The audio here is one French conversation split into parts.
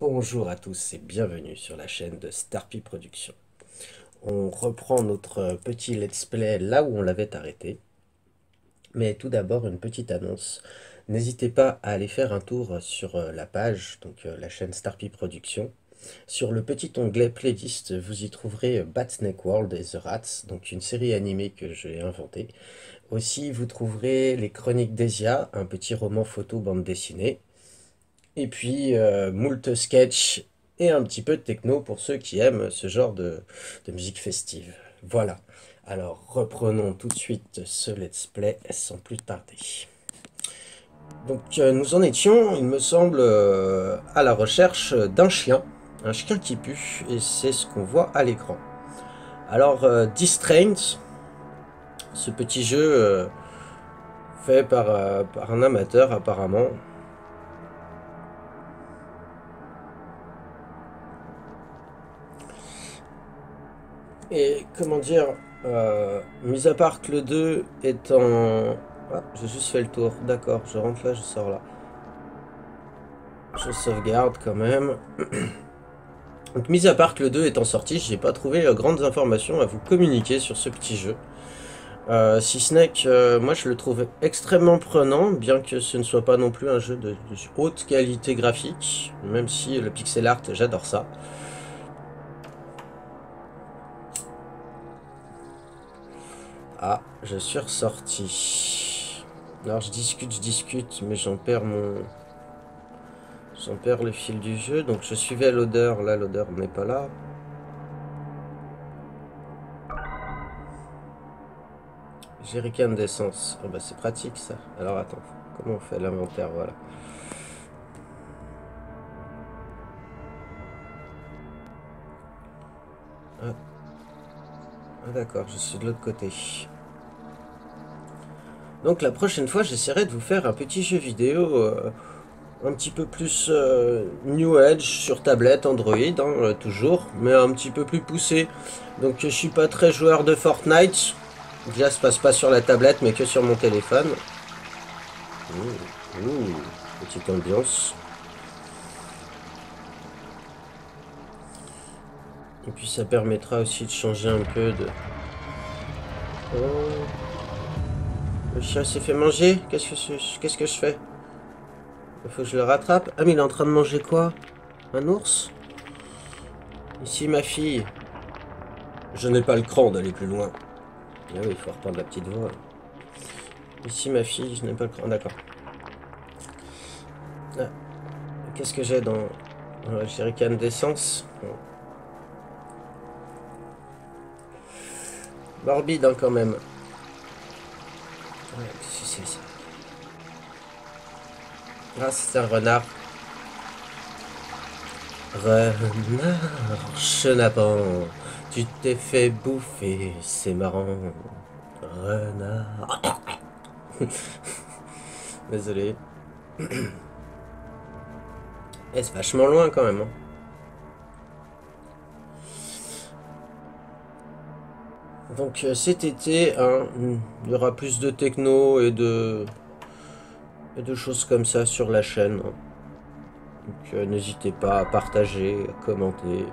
Bonjour à tous et bienvenue sur la chaîne de Starpy Productions. On reprend notre petit let's play là où on l'avait arrêté. Mais tout d'abord une petite annonce. N'hésitez pas à aller faire un tour sur euh, la page, donc euh, la chaîne Starpy Productions. Sur le petit onglet playlist, vous y trouverez Bat Snake World et The Rats, donc une série animée que j'ai inventée. Aussi, vous trouverez les Chroniques d'Esia, un petit roman photo bande dessinée. Et puis, euh, moult sketch et un petit peu de techno pour ceux qui aiment ce genre de, musique festive. Voilà. Alors, reprenons tout de suite ce let's play sans plus tarder. Donc, euh, nous en étions, il me semble, euh, à la recherche d'un chien. Un chien qui pue, et c'est ce qu'on voit à l'écran. Alors, euh, ce petit jeu fait par un amateur apparemment. Et comment dire, euh, mis à part que le 2 est en... Ah, j'ai juste fait le tour, d'accord, je rentre là, je sors là. Je sauvegarde quand même. Donc, mis à part que le 2 est en sortie, j'ai pas trouvé euh, grandes informations à vous communiquer sur ce petit jeu. Euh, si ce euh, moi je le trouve extrêmement prenant, bien que ce ne soit pas non plus un jeu de haute qualité graphique, même si le pixel art j'adore ça. Ah, je suis ressorti. Alors je discute, je discute, mais j'en perds mon... J'en perds le fil du jeu, donc je suivais l'odeur, là l'odeur n'est pas là. Jerrycan d'essence. Oh bah c'est pratique ça. Alors attends, comment on fait l'inventaire? Voilà. Ah d'accord, je suis de l'autre côté. Donc la prochaine fois, j'essaierai de vous faire un petit jeu vidéo euh, un petit peu plus euh, New Edge sur tablette, Android, hein, euh, toujours, mais un petit peu plus poussé. Donc je suis pas très joueur de Fortnite. Déjà, ça se passe pas sur la tablette, mais que sur mon téléphone. Petite ambiance. Et puis ça permettra aussi de changer un peu de... Oh. Le chien s'est fait manger Qu'est-ce que je, fais? Il faut que je le rattrape. Ah mais il est en train de manger quoi? Un ours? Ici ma fille. Je n'ai pas le cran d'aller plus loin. Ah oui, il faut reprendre la petite voix. Ici ma fille, je n'ai pas le cran. D'accord. Ah. Qu'est-ce que j'ai dans, dans la jerrycan d'essence? Morbide hein, quand même. Ouais, c'est ça Ah, c'est un renard. Renard, chenapan, tu t'es fait bouffer, c'est marrant. Renard. Désolé. Eh, c'est vachement loin quand même. hein. Donc euh, cet été, hein, il y aura plus de techno et de, et de choses comme ça sur la chaîne. Donc euh, n'hésitez pas à partager, à commenter,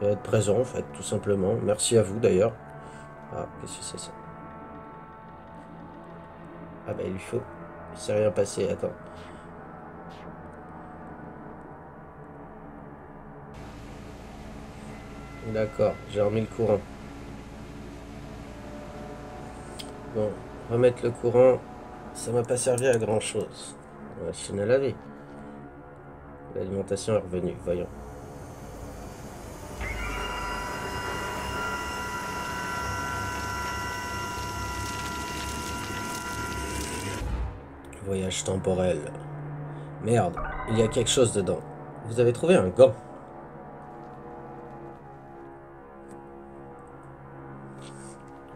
à être présent en fait, tout simplement. Merci à vous d'ailleurs. Ah, qu'est-ce que c'est ça? Ah bah il faut. Il s'est rien passé, attends. D'accord, j'ai remis le courant. Bon, remettre le courant, ça m'a pas servi à grand chose. Machine à laver. L'alimentation est revenue, voyons. Voyage temporel. Merde, il y a quelque chose dedans. Vous avez trouvé un gant.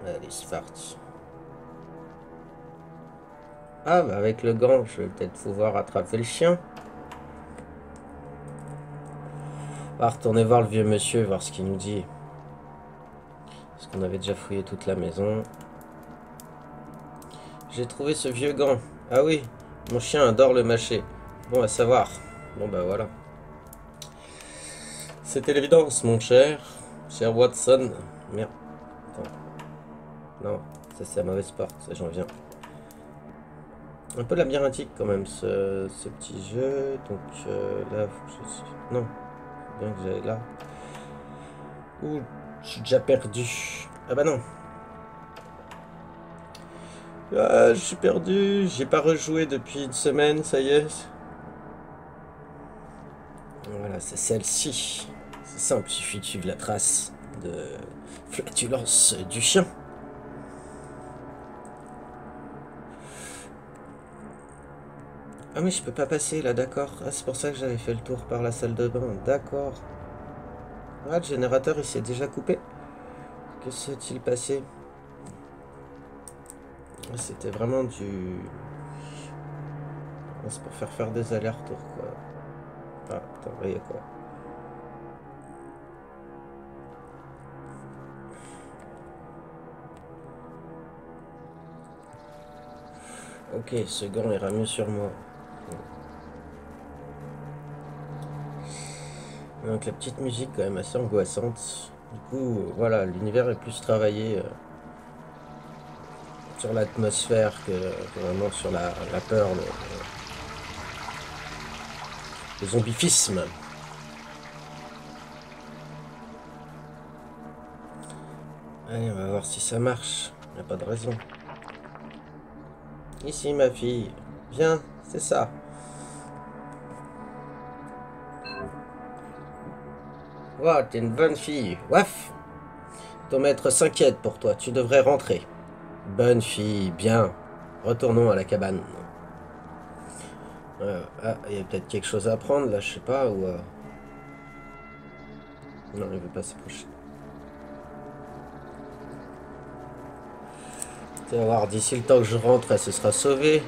Allez, c'est. Ah, bah avec le gant, je vais peut-être pouvoir attraper le chien. On va retourner voir le vieux monsieur, voir ce qu'il nous dit. Parce qu'on avait déjà fouillé toute la maison. J'ai trouvé ce vieux gant. Ah oui, mon chien adore le mâcher. Bon à savoir. Bon bah voilà. C'était l'évidence, mon cher. Cher Watson. Merde. Non, ça c'est la mauvaise porte, ça j'en viens. Un peu labyrinthique quand même ce, petit jeu. Donc euh, là, faut que je... Non, bien que j'aille là. Ouh, je suis déjà perdu. Ah bah non. Ah, je suis perdu. J'ai pas rejoué depuis une semaine, ça y est. Voilà, c'est celle-ci. C'est simple, il suffit de suivre la trace de flatulence du chien. Ah mais je peux pas passer là, d'accord. Ah, c'est pour ça que j'avais fait le tour par la salle de bain, d'accord. Ah, le générateur il s'est déjà coupé. Que s'est-il passé? Ah, C'était vraiment du... Ah, c'est pour faire faire des allers-retours quoi. Ah, attends, voyez quoi? Ok, ce gant ira mieux sur moi. Donc la petite musique quand même assez angoissante. Du coup, voilà, l'univers est plus travaillé euh, sur l'atmosphère que, vraiment sur la, peur, le, le zombifisme. Allez, on va voir si ça marche. Il n'y a pas de raison. Ici, ma fille. Viens, c'est ça. Oh, t'es une bonne fille. Waf Ton maître s'inquiète pour toi. Tu devrais rentrer. Bonne fille, bien. Retournons à la cabane. Euh, ah, il y a peut-être quelque chose à apprendre là, je sais pas, ou... Euh... Non, il veut pas s'approcher. Tu vas voir, d'ici le temps que je rentre, elle se sera sauvée.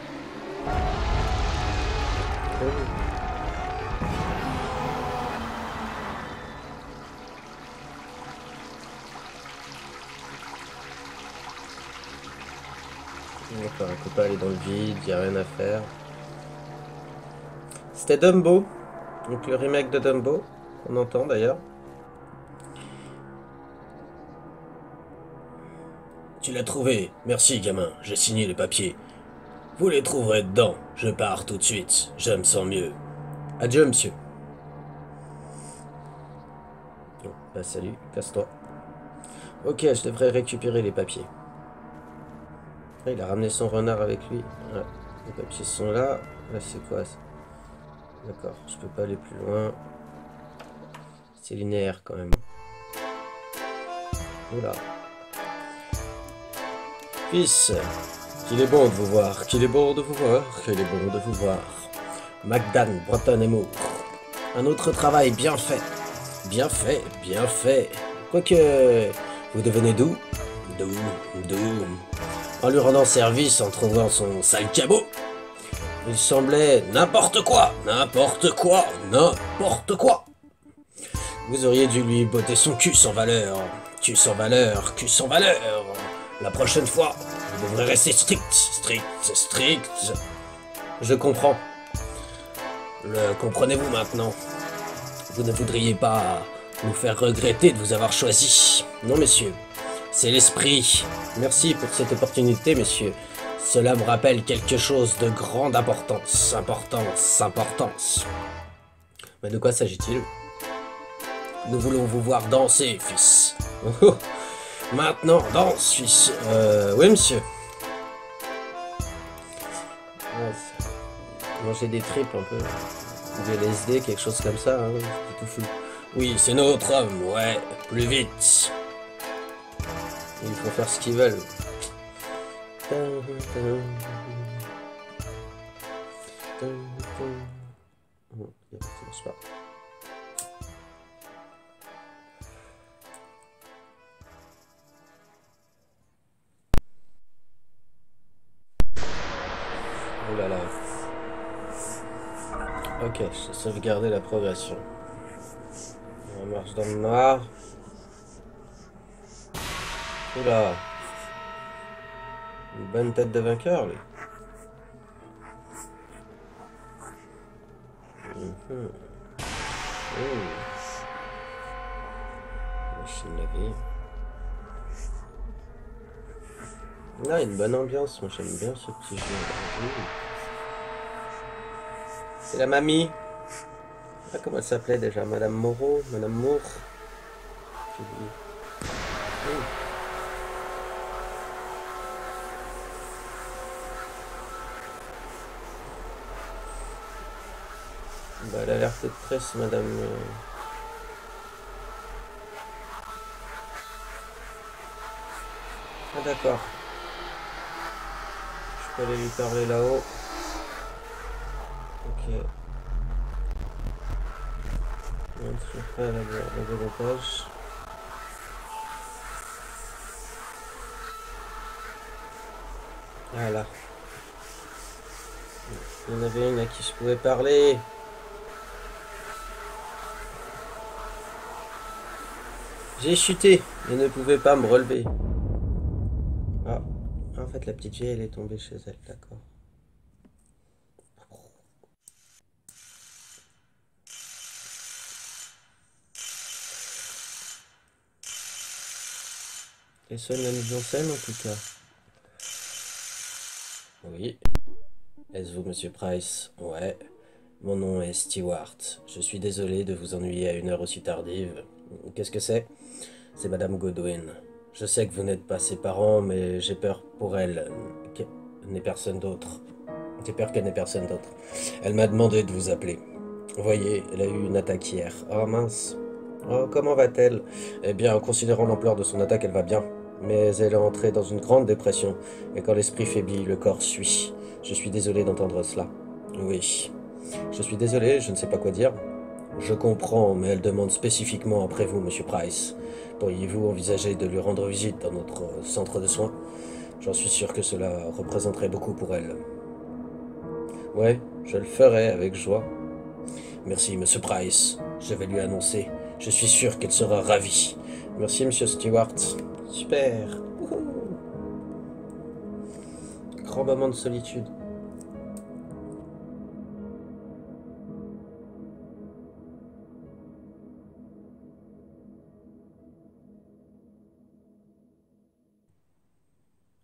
D'accord, elle peut pas aller dans le vide, il a rien à faire. C'était Dumbo, donc le remake de Dumbo, on entend d'ailleurs. Tu l'as trouvé. Merci, gamin. J'ai signé les papiers. Vous les trouverez dedans. Je pars tout de suite. Je me sens mieux. Adieu, monsieur. Oh, bah salut, casse-toi. Ok, je devrais récupérer les papiers. Il a ramené son renard avec lui. les papiers sont là. Là, c'est quoi D'accord, je peux pas aller plus loin. C'est linéaire quand même. Oula. Fils, qu'il est bon de vous voir, qu'il est bon de vous voir, qu'il est bon de vous voir. Magdan, Breton et Moore. Un autre travail bien fait. Bien fait, bien fait. Quoique, vous devenez doux. Doux, doux. En lui rendant service, en trouvant son sale cabot, il semblait n'importe quoi, n'importe quoi, n'importe quoi. Vous auriez dû lui botter son cul sans valeur. Cul sans valeur, cul sans valeur. La prochaine fois, vous devrez rester strict, strict, strict. Je comprends. Le comprenez-vous maintenant? Vous ne voudriez pas nous faire regretter de vous avoir choisi. Non, messieurs. C'est l'esprit. Merci pour cette opportunité, messieurs. Cela me rappelle quelque chose de grande importance. Importance, importance. Mais de quoi s'agit-il? Nous voulons vous voir danser, fils. Maintenant, danse, fils. Euh, oui, monsieur. Manger des tripes un peu. Des LSD, quelque chose comme ça, hein, c'est tout fou. Oui, c'est notre homme, ouais. Plus vite. Il faut faire ce qu'ils veulent. Oh là là. Ok, j'ai sauvegardé la progression. On marche dans le noir. Oula. Une bonne tête de vainqueur, lui. Mhm. machine lavée. Là, une bonne ambiance. Moi, j'aime bien ce petit jeu. C'est la mamie. Ah, comment elle s'appelait déjà? Madame Moreau? Madame Moore? Bah, elle a triste, Madame. Euh. Ah, d'accord. Je peux aller lui parler là-haut. Ok. On se fait à la, la Voilà. Il y en avait une à qui je pouvais parler. J'ai chuté et ne pouvais pas me relever. Ah, en fait la petite vieille elle est tombée chez elle, d'accord. Et sonne la mise en scène en tout cas. Oui. Est-ce vous, monsieur Price? Ouais. Mon nom est Stewart. Je suis désolé de vous ennuyer à une heure aussi tardive. Qu'est-ce que c'est? C'est Madame Godwin. Je sais que vous n'êtes pas ses parents, mais j'ai peur pour elle. Qu'elle n'ait personne d'autre. J'ai peur qu'elle n'ait personne d'autre. Elle m'a demandé de vous appeler. Voyez, elle a eu une attaque hier. Oh mince. Oh, comment va-t-elle? Eh bien, en considérant l'ampleur de son attaque, elle va bien. Mais elle est entrée dans une grande dépression. Et quand l'esprit faiblit, le corps suit. Je suis désolé d'entendre cela. Oui. Je suis désolé, je ne sais pas quoi dire. Je comprends, mais elle demande spécifiquement après vous, Monsieur Price. Pourriez-vous envisager de lui rendre visite dans notre centre de soins? J'en suis sûr que cela représenterait beaucoup pour elle. Ouais, je le ferai avec joie. Merci, Monsieur Price. Je vais lui annoncer. Je suis sûr qu'elle sera ravie. Merci, Monsieur Stewart. Super. Grand moment de solitude.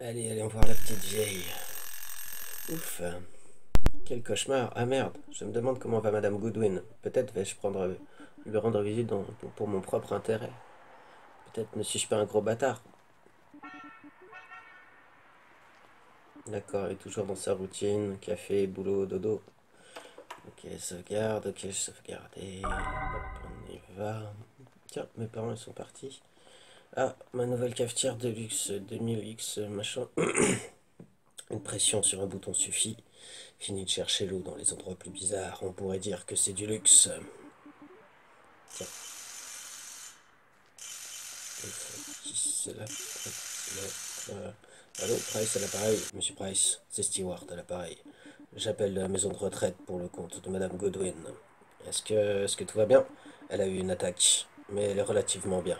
Allez, allez, on voir la petite vieille. Ouf. Quel cauchemar. Ah merde, je me demande comment va Madame Goodwin. Peut-être vais-je prendre lui rendre visite pour, mon propre intérêt. Peut-être ne suis-je pas un gros bâtard. D'accord, elle est toujours dans sa routine. Café, boulot, dodo. Ok, sauvegarde, ok, sauvegarde. Hop, on y va. Tiens, mes parents ils sont partis. Ah, ma nouvelle cafetière de luxe 2000X, machin. Une pression sur un bouton suffit. Fini de chercher l'eau dans les endroits plus bizarres. On pourrait dire que c'est du luxe. Tiens. Allô, Price à l'appareil. Monsieur Price, c'est Stewart à l'appareil. J'appelle la maison de retraite pour le compte de Madame Godwin. Est-ce que, est -ce que tout va bien? Elle a eu une attaque, mais elle est relativement bien.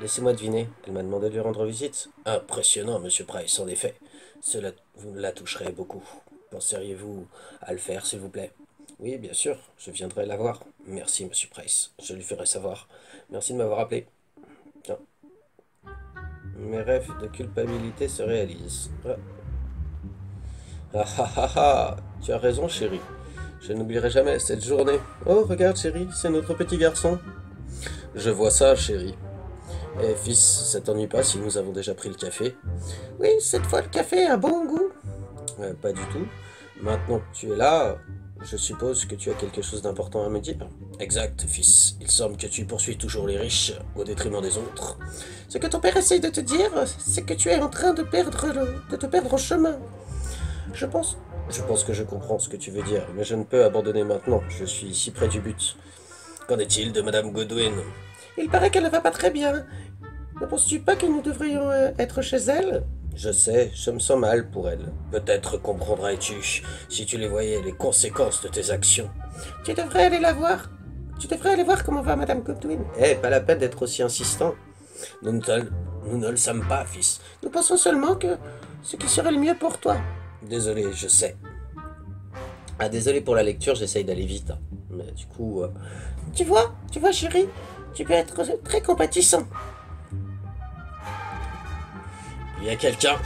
Laissez-moi deviner, elle m'a demandé de lui rendre visite. Impressionnant, monsieur Price, en effet. Cela vous la toucherait beaucoup. Penseriez-vous à le faire, s'il vous plaît? Oui, bien sûr, je viendrai la voir. Merci, monsieur Price, je lui ferai savoir. Merci de m'avoir appelé. Tiens. Mes rêves de culpabilité se réalisent. Ah. ah ah ah ah Tu as raison, chérie. Je n'oublierai jamais cette journée. Oh, regarde, chérie, c'est notre petit garçon. Je vois ça, chérie. Eh fils, ça t'ennuie pas si nous avons déjà pris le café? Oui, cette fois le café a bon goût. Euh, pas du tout. Maintenant que tu es là, je suppose que tu as quelque chose d'important à me dire. Exact, fils. Il semble que tu poursuis toujours les riches au détriment des autres. Ce que ton père essaye de te dire, c'est que tu es en train de perdre de te perdre en chemin. Je pense, je pense que je comprends ce que tu veux dire, mais je ne peux abandonner maintenant. Je suis si près du but. Qu'en est-il de Madame Godwin? Il paraît qu'elle ne va pas très bien. Ne penses-tu pas que nous devrions euh, être chez elle? Je sais, je me sens mal pour elle. Peut-être comprendrais-tu, si tu les voyais, les conséquences de tes actions. Tu devrais aller la voir. Tu devrais aller voir comment va Madame Godwin. Eh, pas la peine d'être aussi insistant. Nous ne, nous ne le sommes pas, fils. Nous pensons seulement que ce qui serait le mieux pour toi. Désolé, je sais. Ah, désolé pour la lecture, j'essaye d'aller vite. Mais du coup, euh, Tu vois, tu vois chérie, tu peux être très compatissant. Il y a quelqu'un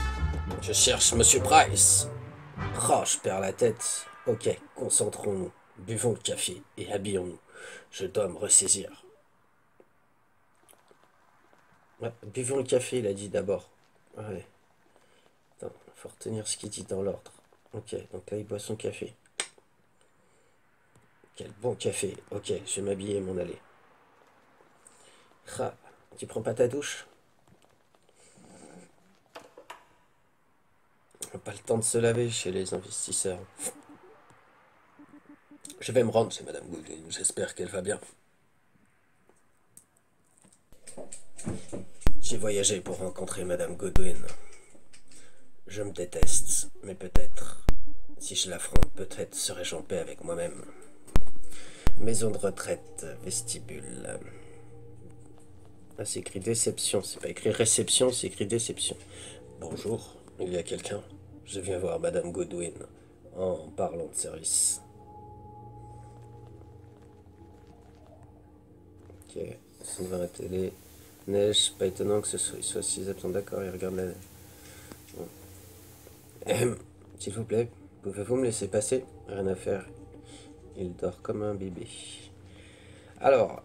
Je cherche Monsieur Price. oh, je perds la tête. Ok, concentrons-nous. Buvons le café et habillons-nous. Je dois me ressaisir. Buvons le café, il a dit d'abord. Ouais. Attends, faut retenir ce qu'il dit dans l'ordre. Ok, donc là il boit son café. Quel bon café. Ok, je vais m'habiller et m'en aller. Tu prends pas ta douche Pas le temps de se laver chez les investisseurs. Je vais me rendre chez Madame Goodwin. J'espère qu'elle va bien. J'ai voyagé pour rencontrer Madame Godwin. Je me déteste, mais peut-être, si je l'affronte, peut-être serai-je en paix avec moi-même. Maison de retraite, vestibule. Ah, c'est écrit déception, c'est pas écrit réception, c'est écrit déception. Bonjour, il y a quelqu'un Je viens voir Madame Godwin en parlant de service. Ok, devant la télé. Neige, pas étonnant que ce soit, soit 6 septembre, d'accord, il regarde la... S'il vous plaît, pouvez-vous me laisser passer? Rien à faire. Il dort comme un bébé. Alors,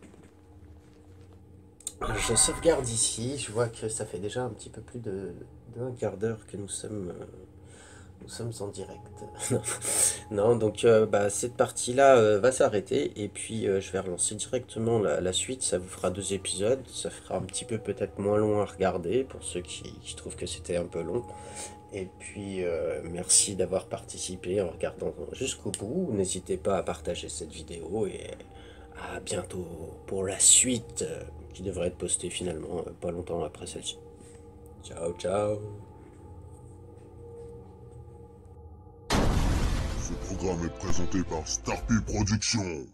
je sauvegarde ici. Je vois que ça fait déjà un petit peu plus de d'un quart d'heure que nous sommes euh, nous sommes en direct. non, donc euh, bah, cette partie-là euh, va s'arrêter et puis je vais relancer directement la, suite. Ça vous fera deux épisodes. Ça fera un petit peu peut-être moins long à regarder pour ceux qui, qui trouvent que c'était un peu long. Et puis merci d'avoir participé en regardant jusqu'au bout. N'hésitez pas à partager cette vidéo et à bientôt pour la suite euh, qui devrait être postée finalement euh, pas longtemps après celle-ci. Ciao ciao Ce programme est présenté par Starpy Productions.